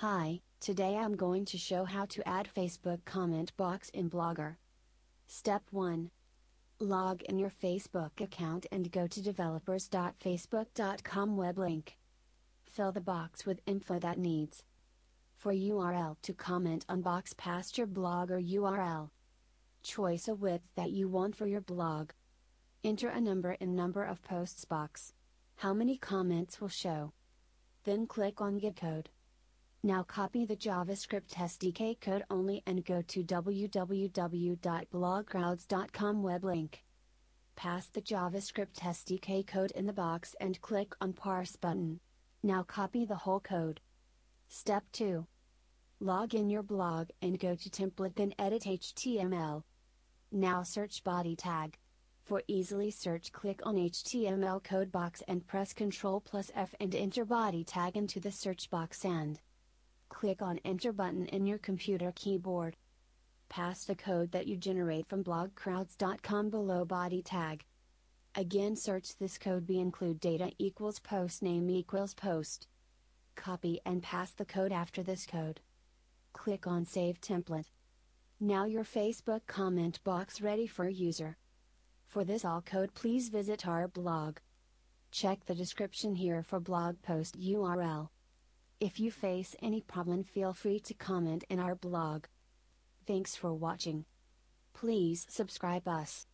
Hi, today I'm going to show how to add Facebook comment box in Blogger. Step 1. Log in your Facebook account and go to developers.facebook.com web link. Fill the box with info that needs. For URL to comment on box past your Blogger URL. Choice a width that you want for your blog. Enter a number in number of posts box. How many comments will show? Then click on Get Code. Now copy the JavaScript SDK code only and go to www.blogcrowds.com web link. Pass the JavaScript SDK code in the box and click on Parse button. Now copy the whole code. Step 2. Log in your blog and go to template then edit HTML. Now search body tag. For easily search click on HTML code box and press Ctrl plus F and enter body tag into the search box and click on enter button in your computer keyboard. Pass the code that you generate from blogcrowds.com below body tag. Again search this code be include data equals post name equals post. Copy and pass the code after this code. Click on save template. Now your Facebook comment box ready for user. For this all code please visit our blog. Check the description here for blog post URL. If you face any problem feel free to comment in our blog. Thanks for watching. Please subscribe us.